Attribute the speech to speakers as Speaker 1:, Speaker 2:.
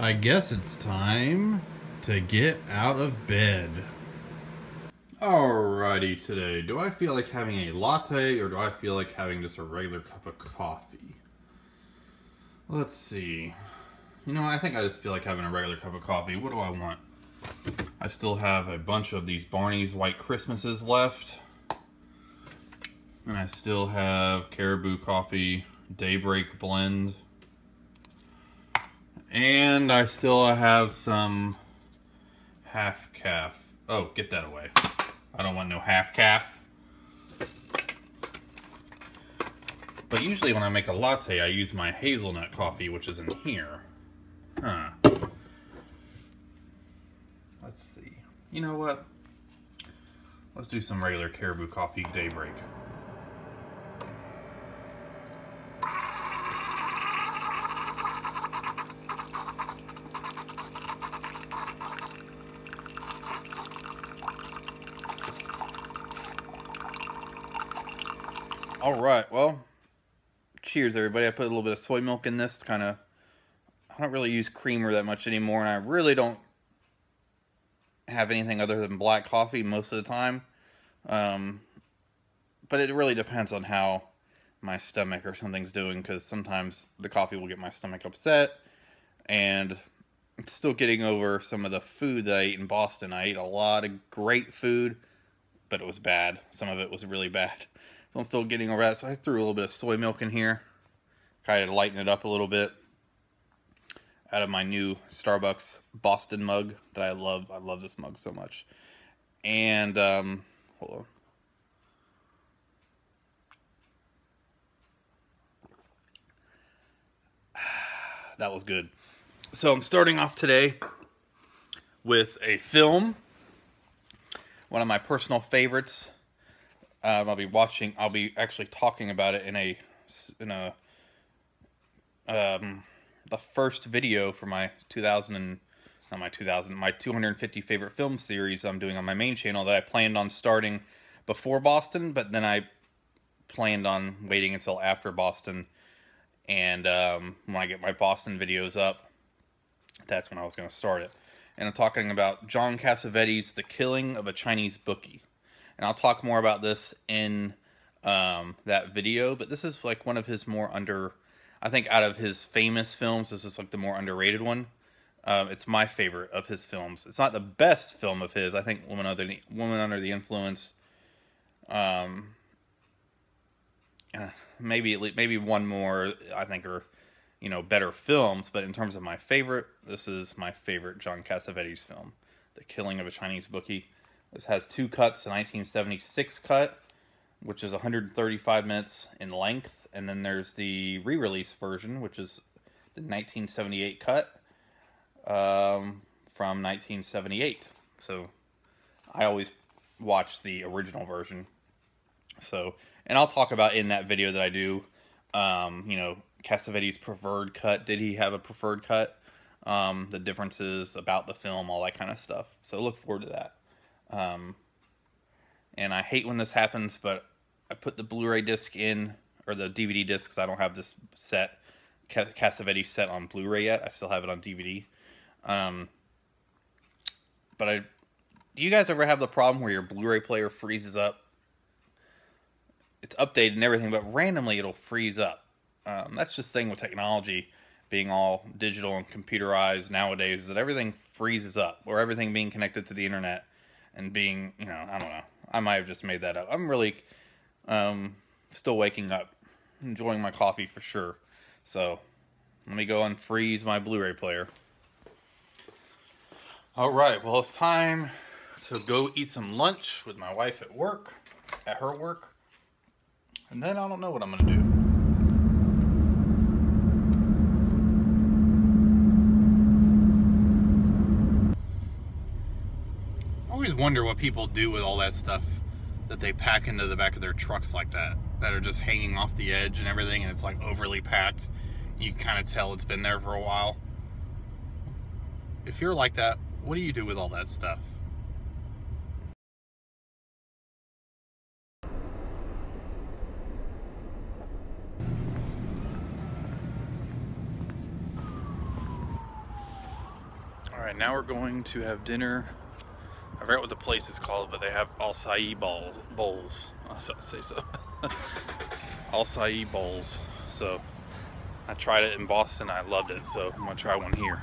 Speaker 1: I guess it's time to get out of bed. Alrighty today, do I feel like having a latte or do I feel like having just a regular cup of coffee? Let's see. You know, what? I think I just feel like having a regular cup of coffee. What do I want? I still have a bunch of these Barnie's White Christmases left. And I still have Caribou Coffee Daybreak Blend. And I still have some half caff. Oh, get that away. I don't want no half caff. But usually when I make a latte, I use my hazelnut coffee, which is in here. Huh. Let's see. You know what? Let's do some regular Caribou Coffee Daybreak. All right, well, cheers everybody. I put a little bit of soy milk in this kind of I don't really use creamer that much anymore and I really don't have anything other than black coffee most of the time. Um, but it really depends on how my stomach or something's doing because sometimes the coffee will get my stomach upset and it's still getting over some of the food that I ate in Boston. I ate a lot of great food, but it was bad. Some of it was really bad. So I'm still getting over that. So I threw a little bit of soy milk in here, kind of lighten it up a little bit. Out of my new Starbucks Boston mug that I love. I love this mug so much. And, um, hold on. That was good. So I'm starting off today with a film. One of my personal favorites um, I'll be watching. I'll be actually talking about it in a in a um, the first video for my 2000 and not my 2000 my 250 favorite film series I'm doing on my main channel that I planned on starting before Boston, but then I planned on waiting until after Boston. And um, when I get my Boston videos up, that's when I was going to start it. And I'm talking about John Cassavetes' The Killing of a Chinese Bookie and I'll talk more about this in um, that video, but this is like one of his more under, I think out of his famous films, this is like the more underrated one. Um, it's my favorite of his films. It's not the best film of his. I think Woman Under the, Woman Under the Influence, um, uh, maybe maybe one more I think are you know better films, but in terms of my favorite, this is my favorite John Cassavetes film, The Killing of a Chinese Bookie. This has two cuts, a 1976 cut, which is 135 minutes in length, and then there's the re-release version, which is the 1978 cut um, from 1978. So I always watch the original version. So, and I'll talk about in that video that I do, um, you know, Cassavetes' preferred cut. Did he have a preferred cut? Um, the differences about the film, all that kind of stuff. So look forward to that. Um, and I hate when this happens, but I put the Blu-ray disc in, or the DVD disc, because I don't have this set, Cassavetes set on Blu-ray yet. I still have it on DVD. Um, but I, do you guys ever have the problem where your Blu-ray player freezes up? It's updated and everything, but randomly it'll freeze up. Um, that's just the thing with technology being all digital and computerized nowadays is that everything freezes up or everything being connected to the internet and being, you know, I don't know. I might have just made that up. I'm really um, still waking up, enjoying my coffee for sure. So let me go and freeze my Blu-ray player. All right, well, it's time to go eat some lunch with my wife at work, at her work. And then I don't know what I'm going to do. always wonder what people do with all that stuff that they pack into the back of their trucks like that, that are just hanging off the edge and everything, and it's like overly packed. You kind of tell it's been there for a while. If you're like that, what do you do with all that stuff? Alright, now we're going to have dinner. I forgot what the place is called, but they have acai bowl, bowls. I was about to say so. acai bowls. So I tried it in Boston. I loved it. So I'm going to try one here.